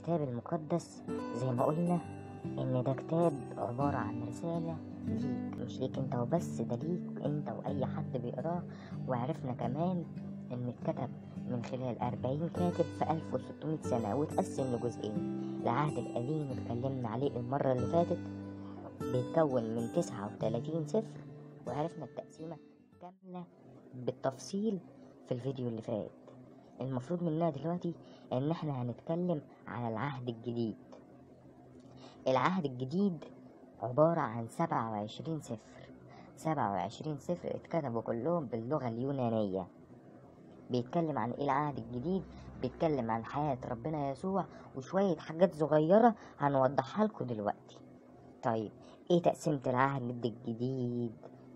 الكتاب المقدس زي ما قلنا إن ده كتاب عبارة عن رسالة ليك مش ليك أنت وبس ده ليك أنت وأي حد بيقراه. وعرفنا كمان إن اتكتب من خلال 40 كاتب في 1600 سنة واتقسم لجزئين. العهد القديم اتكلمنا عليه المرة اللي فاتت بيتكون من 39 سفر وعرفنا التقسيمة كاملة بالتفصيل في الفيديو اللي فات. المفروض مننا دلوقتي إن إحنا هنتكلم على العهد الجديد. العهد الجديد عبارة عن سبعة وعشرين سفر. سبعة وعشرين سفر اتكتبوا كلهم باللغة اليونانية. بيتكلم عن إيه العهد الجديد؟ بيتكلم عن حياة ربنا يسوع وشوية حاجات صغيرة هنوضحها لكم دلوقتي. طيب إيه تقسيمة العهد الجديد؟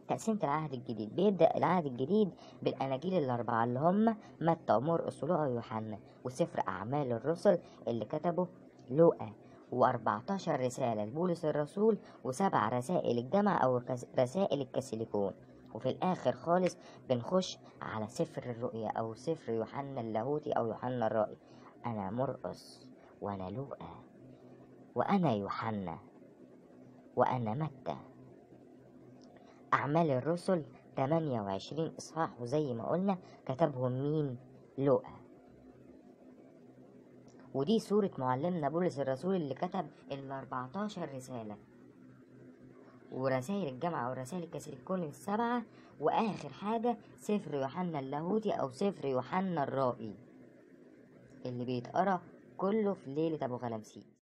تقسيمة العهد الجديد بيبدأ العهد الجديد بالأناجيل الأربعة اللي هم متى ومرقس ولوقا ويوحنا وسفر أعمال الرسل اللي كتبه لوقا و14 رسالة لبولس الرسول وسبع رسائل الجامعة أو رسائل الكاثوليكون وفي الآخر خالص بنخش على سفر الرؤيا أو سفر يوحنا اللاهوتي أو يوحنا الرائي. أنا مرقس وأنا لوقا وأنا يوحنا وأنا متى. أعمال الرسل 28 إصحاح وزي ما قلنا كتبهم مين لوقا. ودي سورة معلمنا بولس الرسول اللي كتب ال 14 رسالة. ورسائل الجامعة ورسائل الكاثوليكون السبعة وآخر حاجة سفر يوحنا اللاهوتي أو سفر يوحنا الرائي اللي بيتقرأ كله في ليلة أبو غلمسيس.